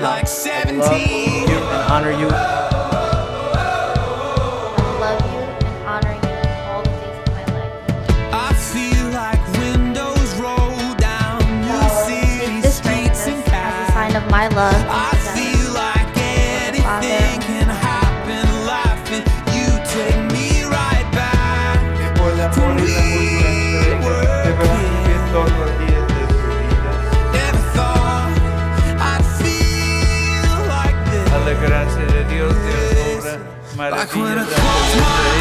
a like 17. you and honor you. I love you and honor you all the days of my life. I feel like windows roll down new city Take this ring streets and as a sign of my love. Obra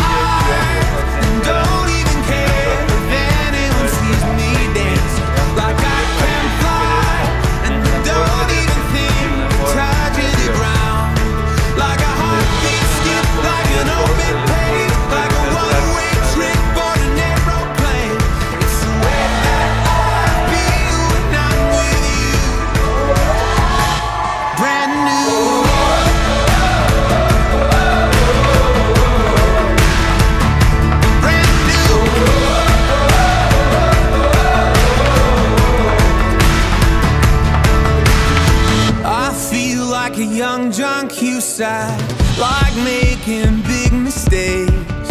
Cusack, like making big mistakes.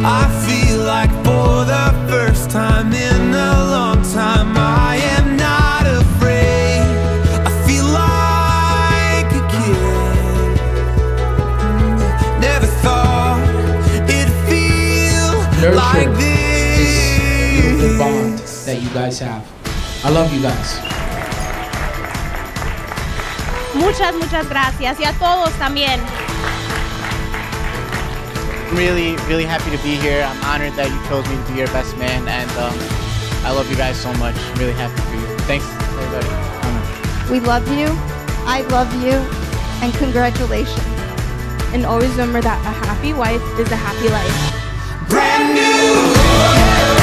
I feel like for the first time in a long time, I am not afraid. I feel like a kid. Never thought it'd feel Nurture like this beautiful this. bond that you guys have. I love you guys. Muchas, muchas gracias. Y a todos también. I'm really, really happy to be here. I'm honored that you chose me to be your best man, and um, I love you guys so much. I'm really happy for you. Thanks, everybody. We love you. I love you. And congratulations. And always remember that a happy wife is a happy life. Brand new.